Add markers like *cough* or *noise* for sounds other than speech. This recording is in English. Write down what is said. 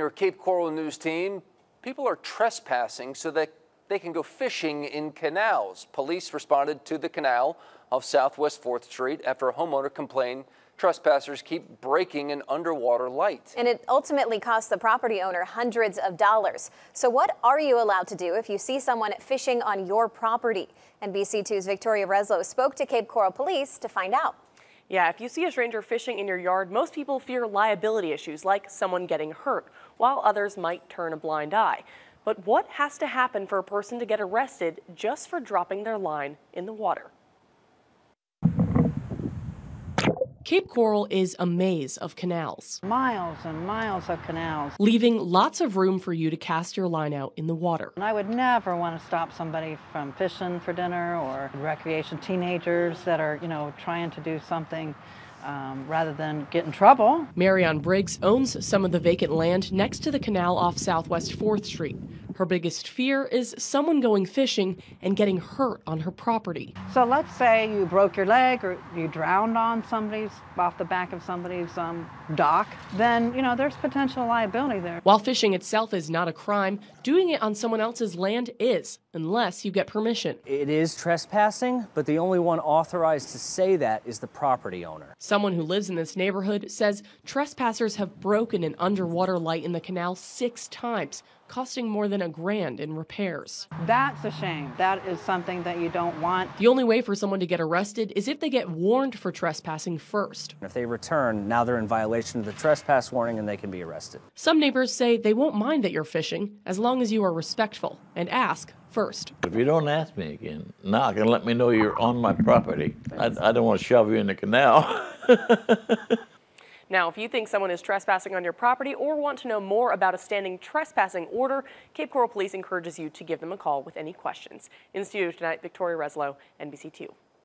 Your Cape Coral News team, people are trespassing so that they can go fishing in canals. Police responded to the canal of Southwest 4th Street after a homeowner complained trespassers keep breaking an underwater light. And it ultimately cost the property owner hundreds of dollars. So what are you allowed to do if you see someone fishing on your property? NBC2's Victoria Reslow spoke to Cape Coral Police to find out. Yeah, if you see a stranger fishing in your yard, most people fear liability issues like someone getting hurt, while others might turn a blind eye. But what has to happen for a person to get arrested just for dropping their line in the water? Cape Coral is a maze of canals. Miles and miles of canals. Leaving lots of room for you to cast your line out in the water. And I would never want to stop somebody from fishing for dinner or recreation teenagers that are, you know, trying to do something um, rather than get in trouble. Marion Briggs owns some of the vacant land next to the canal off Southwest 4th Street. Her biggest fear is someone going fishing and getting hurt on her property. So let's say you broke your leg or you drowned on somebody's, off the back of somebody's um, dock, then, you know, there's potential liability there. While fishing itself is not a crime, doing it on someone else's land is, unless you get permission. It is trespassing, but the only one authorized to say that is the property owner. Someone who lives in this neighborhood says trespassers have broken an underwater light in the canal six times, costing more than a grand in repairs. That's a shame. That is something that you don't want. The only way for someone to get arrested is if they get warned for trespassing first. If they return, now they're in violation of the trespass warning and they can be arrested. Some neighbors say they won't mind that you're fishing as long as you are respectful and ask first. If you don't ask me again, knock and let me know you're on my property. I, I don't want to shove you in the canal. *laughs* Now, if you think someone is trespassing on your property or want to know more about a standing trespassing order, Cape Coral Police encourages you to give them a call with any questions. In studio tonight, Victoria Reslow, NBC2.